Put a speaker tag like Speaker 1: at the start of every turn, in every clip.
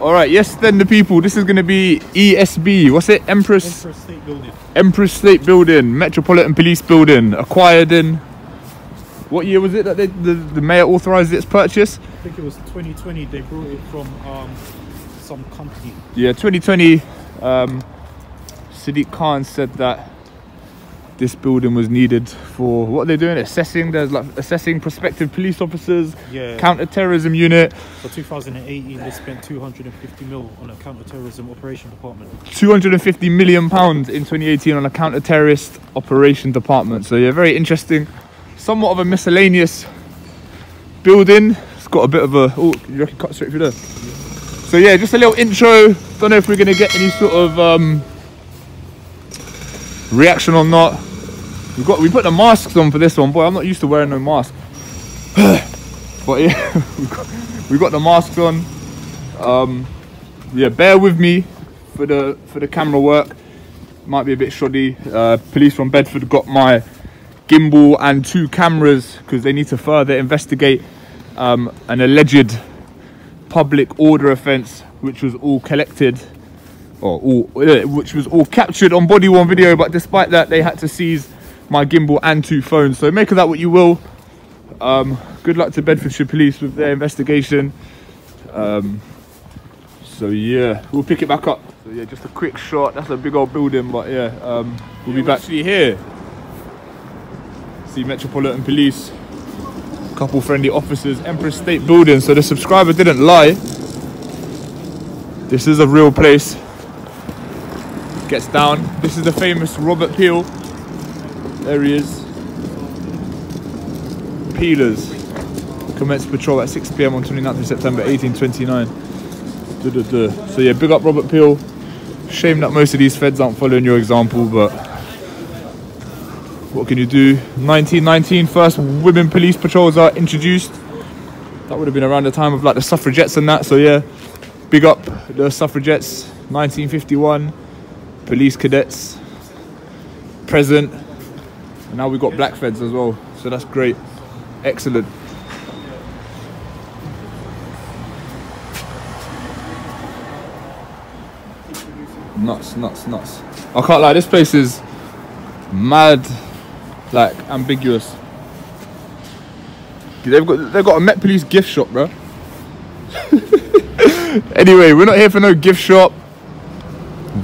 Speaker 1: All right, yes, then the people. This is going to be ESB. What's it? Empress
Speaker 2: Empress State Building.
Speaker 1: Empress State Building, Metropolitan Police Building, acquired in. What year was it that they, the the mayor authorized its purchase?
Speaker 2: I think it was 2020. They brought it from um, some company.
Speaker 1: Yeah, 2020. Um, Sadiq Khan said that this building was needed for what they're doing, assessing. There's like assessing prospective police officers,
Speaker 2: Yeah.
Speaker 1: counter-terrorism unit,
Speaker 2: For 2018, they spent 250 mil on a counter-terrorism operation department.
Speaker 1: 250 million pounds in 2018 on a counter-terrorist operation department. So yeah, very interesting. Somewhat of a miscellaneous building. It's got a bit of a. Oh, you reckon cut straight through there? So yeah, just a little intro. Don't know if we're gonna get any sort of um, reaction or not. We got we put the masks on for this one, boy. I'm not used to wearing no mask. but yeah, we got, we got the masks on. Um, yeah, bear with me for the for the camera work. Might be a bit shoddy. Uh, police from Bedford got my gimbal and two cameras because they need to further investigate um, an alleged public order offence, which was all collected or all, uh, which was all captured on body worn video. But despite that, they had to seize my gimbal and two phones. So make of that what you will. Um, good luck to Bedfordshire Police with their investigation. Um, so yeah, we'll pick it back up. So yeah, just a quick shot. That's a big old building, but yeah, um, we'll be back. Actually here, see Metropolitan Police, couple friendly officers, Empress State Building. So the subscriber didn't lie. This is a real place. Gets down. This is the famous Robert Peel. There he is. Peelers. Commenced patrol at 6 pm on 29th of September 1829. Duh, duh, duh. So yeah, big up Robert Peel. Shame that most of these feds aren't following your example, but what can you do? 1919, first women police patrols are introduced. That would have been around the time of like the suffragettes and that. So yeah, big up the suffragettes. 1951, police cadets, present. And now we've got black feds as well. So that's great. Excellent. Nuts, nuts, nuts. I can't lie, this place is mad, like ambiguous. They've got they've got a Met Police gift shop, bro. anyway, we're not here for no gift shop.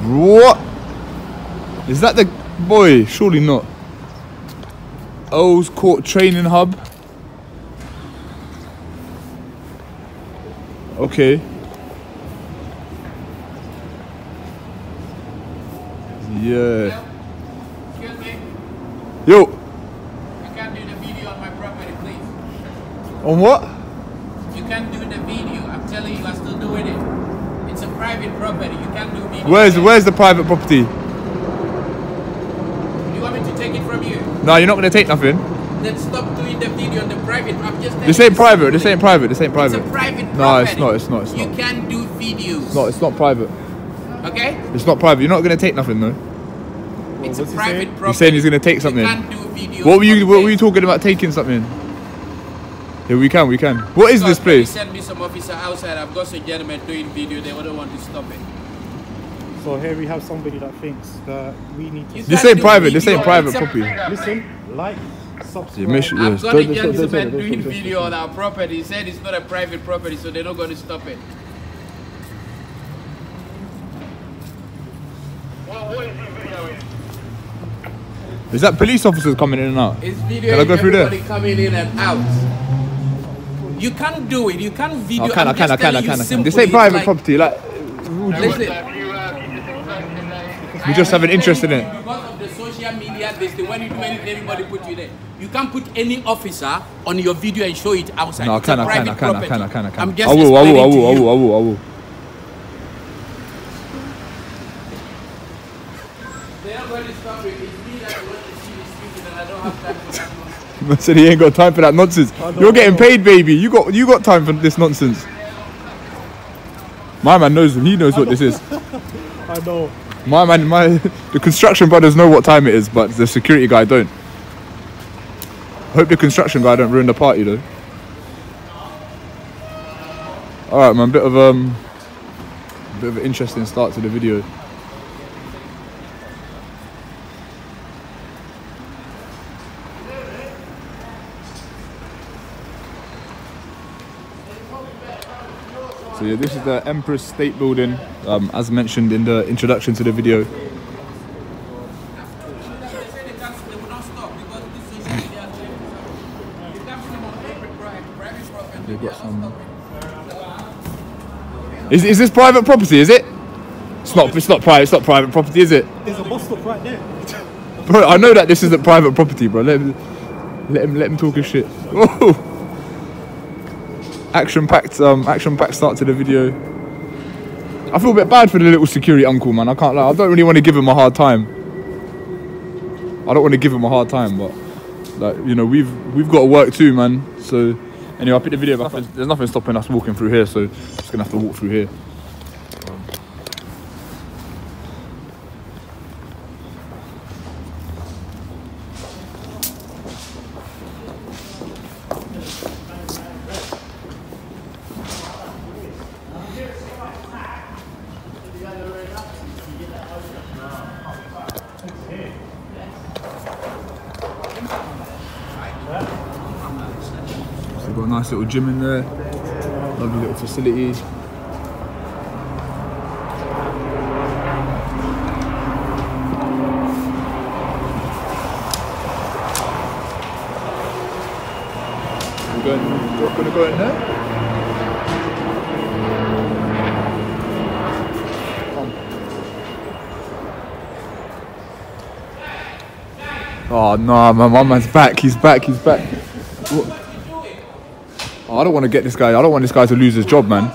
Speaker 1: What? Is that the boy? Surely not. Earls Court Training Hub. Okay. Yeah.
Speaker 3: Excuse me,
Speaker 1: Yo,
Speaker 3: you can't do the video on my property, please.
Speaker 1: on what?
Speaker 3: You can't do the video. I'm telling you, I'm still doing it. It's a private property. You can't do video.
Speaker 1: Where's where's the private property?
Speaker 3: You want me to take it from you?
Speaker 1: No, you're not gonna take nothing.
Speaker 3: Then stop doing the video on the private. I'm just.
Speaker 1: This ain't private. This ain't private. This ain't private.
Speaker 3: It's
Speaker 1: private.
Speaker 3: a private
Speaker 1: No,
Speaker 3: property.
Speaker 1: it's not. It's not. It's
Speaker 3: You
Speaker 1: not.
Speaker 3: can't do videos.
Speaker 1: No, it's not private.
Speaker 3: Okay?
Speaker 1: It's not private. You're not gonna take nothing though.
Speaker 3: It's
Speaker 2: what's
Speaker 3: a private
Speaker 2: saying?
Speaker 3: property.
Speaker 1: He's saying he's gonna take something.
Speaker 3: You can't do videos.
Speaker 1: What were you What were you talking about taking something? Yeah, we can. We can. What is this
Speaker 3: Because when you
Speaker 1: place?
Speaker 3: send me some officer outside. I've got some gentlemen doing video. They wouldn't want to stop it.
Speaker 2: So here we have somebody that thinks that we need to
Speaker 3: You
Speaker 1: This
Speaker 3: can't
Speaker 1: ain't private. This
Speaker 3: video.
Speaker 1: ain't private
Speaker 3: It's a-
Speaker 1: property.
Speaker 2: listen, like, subscribe.
Speaker 1: Yeah, make sure-
Speaker 3: I've
Speaker 1: Yes,
Speaker 3: got
Speaker 1: don't-
Speaker 3: a
Speaker 1: don't- don't- don't-
Speaker 3: gentleman
Speaker 1: don't-
Speaker 3: doing
Speaker 1: don't- don't-
Speaker 3: video on our property. He said it's not a private property, so they're not going to stop it.
Speaker 1: Is that police officers coming in and out?
Speaker 3: It's video
Speaker 1: Can I go through there?
Speaker 3: everybody coming in and out. You can't do it. You can't video.
Speaker 1: Oh, I can. I can. I can. I can. I can.
Speaker 3: simply,
Speaker 1: This ain't private
Speaker 3: like-
Speaker 1: property. Like
Speaker 3: Listen,
Speaker 1: we just have an interest in it.
Speaker 3: Because of the social media, this the when you do anything, everybody put you there. You can't put any officer on your video and show it outside.
Speaker 1: No, I
Speaker 3: It's
Speaker 1: can.
Speaker 3: a
Speaker 1: I can. I
Speaker 3: private
Speaker 1: can. I
Speaker 3: property.
Speaker 1: can. I can. I can.
Speaker 3: I'm just
Speaker 1: I will. I will. I will. I will. I will. I will.
Speaker 3: They're going to stop me that want to see this stupid, and I don't have time for that. nonsense.
Speaker 1: Man said he ain't got time for that nonsense. You're getting paid, baby. You got you got time for this nonsense. My man knows. He knows what this is.
Speaker 2: I know.
Speaker 1: My man, my the construction brothers know what time it is, but the security guy don't. Hope the construction guy don't ruin the party though. All right, man. Bit of um, bit of an interesting start to the video. So yeah, this is the Empress State Building, um, as mentioned in the introduction to the video. They've got some. Is, is this private property? Is it? It's not. It's not private. It's not private property, is it?
Speaker 2: There's a bus stop right there.
Speaker 1: Bro, I know that this isn't private property, bro. Let him, let him, let him talk his shit. Whoa. Action packed, um, action packed start to the video. I feel a bit bad for the little security uncle, man. I can't lie. I don't really want to give him a hard time. I don't want to give him a hard time, but like you know, we've we've got to work too, man. So anyway, I picked the video. There's, there's nothing stopping us walking through here, so just gonna have to walk through here. Nice little gym in there. Lovely little facility. We're going, we're gonna go in there. Oh no, my my man's back. He's back. He's back. What? I don't want to get this guy. I don't want this guy to lose his job, man.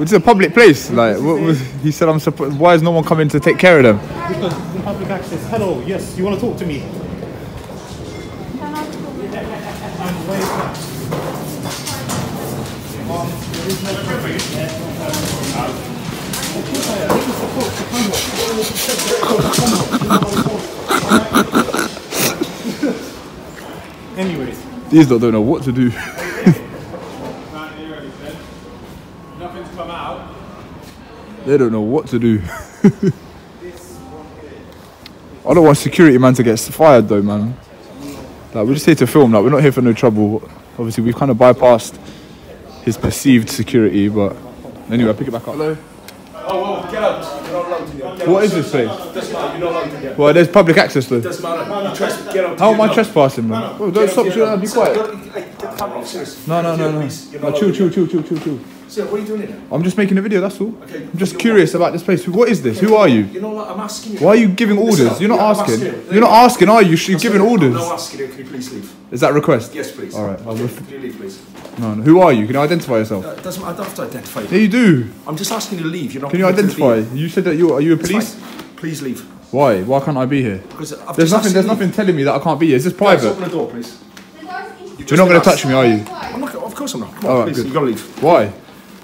Speaker 1: It's a public place. Like was, he said, I'm surprised. Why is no one coming to take care of them?
Speaker 2: Because public access. Hello, yes, you want to talk to me?
Speaker 1: These don't know what to do. They don't know what to do. I don't want security man to get fired though, man. Like we're just here to film. Like we're not here for no trouble. Obviously, we've kind of bypassed his perceived security, but anyway, I'll pick it back up. Hello.
Speaker 4: Oh, well, get out. Not allowed to
Speaker 1: What is this place?
Speaker 4: Doesn't matter. You're not allowed to get
Speaker 1: Well, there's public access though.
Speaker 4: Doesn't matter. You trespass. Get out.
Speaker 1: How am I trespassing, man? Don't stop. Be quiet.
Speaker 4: Get the camera off, serious.
Speaker 1: No, no, no, no.
Speaker 4: Please, you're
Speaker 1: no
Speaker 4: not
Speaker 1: chill, chill, chill, chill, chill, chill.
Speaker 4: get- Sir, what are you doing here?
Speaker 1: I'm just making a video. That's all.
Speaker 4: Okay,
Speaker 1: I'm just
Speaker 4: you're
Speaker 1: curious about this place. What is this? Who are you?
Speaker 4: You know what? I'm asking you.
Speaker 1: Why are you giving orders?
Speaker 4: up.
Speaker 1: You're not
Speaker 4: Yeah,
Speaker 1: asking.
Speaker 4: asking you.
Speaker 1: You're not asking, are you? You're giving
Speaker 4: I'm
Speaker 1: orders.
Speaker 4: not asking you. Can you please leave?
Speaker 1: Is that a request?
Speaker 4: Yes, please.
Speaker 1: All right, I'll
Speaker 4: Can you leave, please?
Speaker 1: No, no. Who are you? Can you identify yourself?
Speaker 4: Uh, doesn't. I don't have to identify
Speaker 1: Yeah,
Speaker 4: you.
Speaker 1: you do.
Speaker 4: I'm just asking you to leave. You're not.
Speaker 1: Can you
Speaker 4: permitted to
Speaker 1: identify? You said that you are you a police?
Speaker 4: Please leave.
Speaker 1: Why? Why can't I be here?
Speaker 4: Because I've
Speaker 1: There's
Speaker 4: just
Speaker 1: nothing. There's nothing telling me that I can't be here. Is this
Speaker 4: leave. Guys,
Speaker 1: private?
Speaker 4: open the door, please.
Speaker 1: You're not going to touch me, are you?
Speaker 4: I'm not. Of course I'm not. Come on,
Speaker 1: All right,
Speaker 4: please.
Speaker 1: good.
Speaker 4: You gotta leave.
Speaker 1: Why?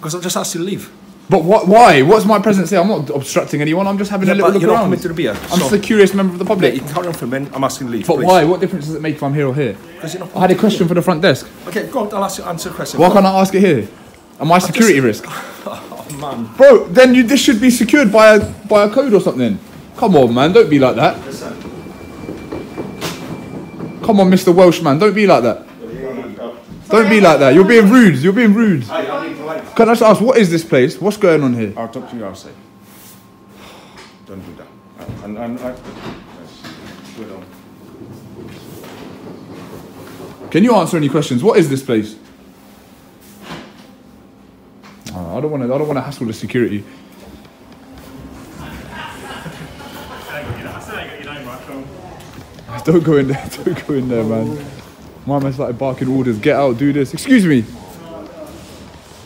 Speaker 4: Because I just asked you to leave.
Speaker 1: But what? Why? What's my presence here? I'm not obstructing anyone. I'm just having a little
Speaker 4: but
Speaker 1: look
Speaker 4: you're not
Speaker 1: around.
Speaker 4: permitted to be here.
Speaker 1: I'm
Speaker 4: so-
Speaker 1: just a curious member of the
Speaker 4: Yeah,
Speaker 1: public.
Speaker 4: you can carry on filming. I'm asking to leave.
Speaker 1: But
Speaker 4: please.
Speaker 1: why? What difference does it make if I'm here or here?
Speaker 4: You're not.
Speaker 1: I had a question for the front desk.
Speaker 4: Okay, go on. I'll ask you. Answer the question.
Speaker 1: Why can't I ask it here? Am I a security risk?
Speaker 4: Oh man.
Speaker 1: Bro, then you, this should be secured by a by a code or something. Come on, man, don't be like that.
Speaker 4: Listen.
Speaker 1: Come on, Mr. Welshman, don't be like that. Don't be like that. You're being rude. You're being rude.
Speaker 4: Hey, I need to leave.
Speaker 1: Can I just ask, what is this place? What's going on here?
Speaker 4: I'll talk to you outside. Don't do that. And, and I. Yes. Good on.
Speaker 1: Can you answer any questions? What is this place? Oh, I don't want to. I don't want to hassle the security. Don't go in there. Don't go in there, man. My man started barking orders. Get out. Do this. Excuse me.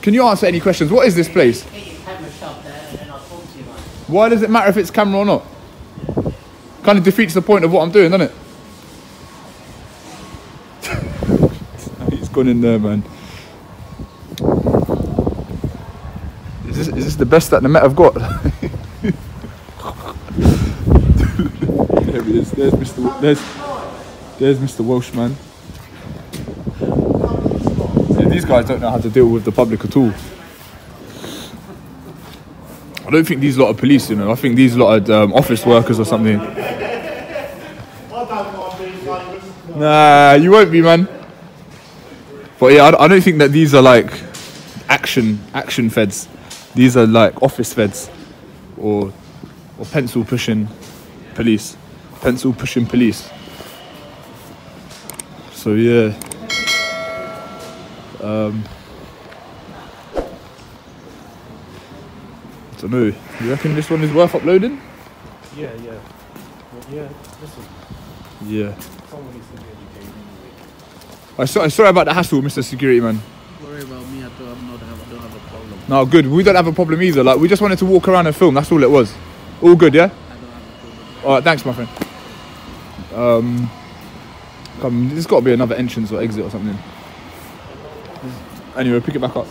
Speaker 1: Can you answer any questions? What is this place?
Speaker 5: Get your camera shut there and then I'll talk to you, man.
Speaker 1: Why does it matter if it's camera or not? Kind of defeats the point of what I'm doing, doesn't it? He's gone in there, man. Is this, is this the best that the Met have got? There he is. There's Mr. W- There's there's Mr. Welsh man. Yeah, these guys don't know how to deal with the public at all. I don't think these lot are police, you know. I think these lot are um, office workers or something. Nah, you won't be, man. But yeah, I, I don't think that these are like action action feds. These are like office feds, or or pencil pushing police, pencil pushing police. So yeah. Um, I don't know. You reckon this one is worth uploading?
Speaker 2: Yeah, yeah. Well, yeah, listen,
Speaker 1: Yeah.
Speaker 2: someone needs to be educated anyway.
Speaker 1: I sorry, sorry about the hassle, Mr. Security Man.
Speaker 3: Worry about me. I don't, not have, I don't have a problem.
Speaker 1: No, good. We don't have a problem either. Like we just wanted to walk around and film. That's all it was. All good, yeah.
Speaker 3: I don't have a problem.
Speaker 1: All right, thanks, my friend. Um, come. There's got to be another entrance or exit or something. Anyway, pick it back up.